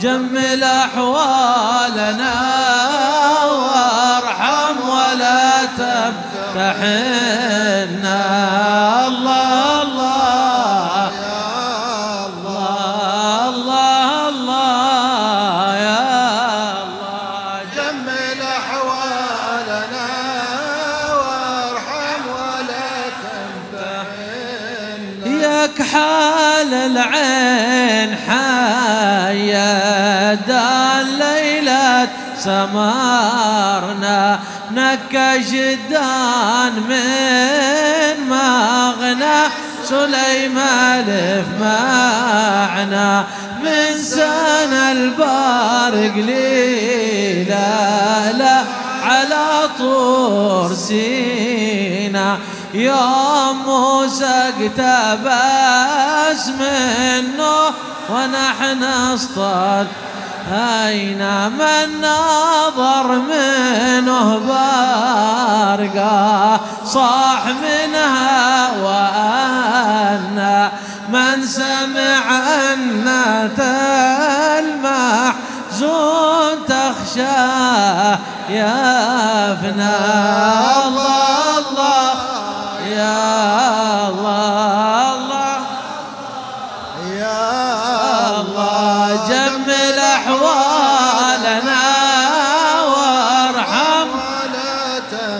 جمل أحوالنا وارحم ولا تمتحنا الله الله الله الله يا الله جمل وارحم ولا حال العين حياه الليلة سمرنا نكش الدان من مغنى. سليمان الف معنا من سنة البارق ليلة لا على طور سينا. يوم موسى اقتبس منه ونحن اصطاد أين من نظر منه بارقة صاح منها وأنا من سمع أن المحزون تخشى يا فنا الله الله يا الله الله يا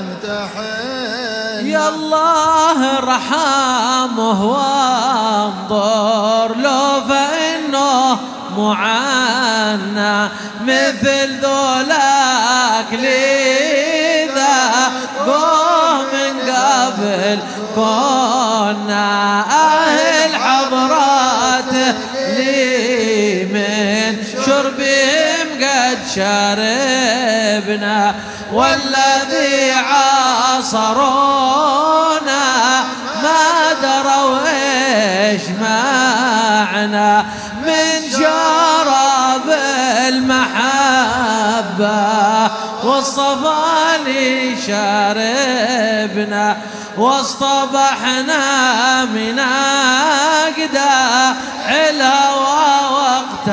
ولا تمتحن يا الله ارحمه وانظر له فإنه معنا مثل ذولاك لذا قوم من قبل كنا أهل حضراته لي من شربهم قد شربنا والذي عاصرونا ما دروا إيش معنا من شراب المحبة والصفاني شربنا واصطبحنا من أقدى الهوى وقت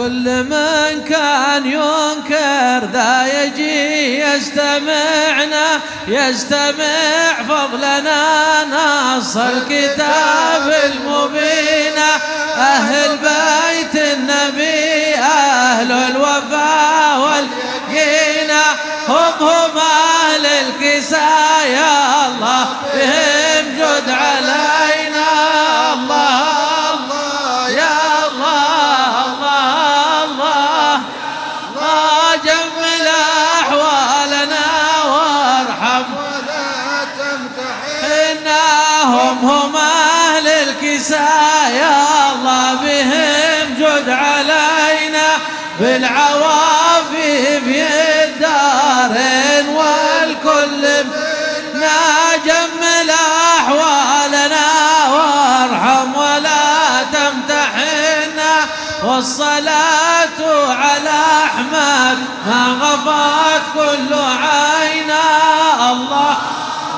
كل من كان ينكر ذا يجي يستمعنا يستمع فضلنا نص الكتاب المبين. أهل بيت النبي أهل الوفاء واليقين. هم هم أهل الكساء يا الله. بهم الكساء يا الله بهم جد علينا بالعوافي في الدارين والكل منا جمل أحوالنا وارحم ولا تمتحنا والصلاة على أحمد ما غفت كل عينا. الله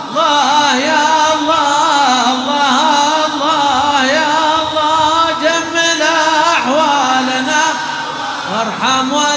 الله يا الله الله. الله جمل أحوالنا وارحم ولا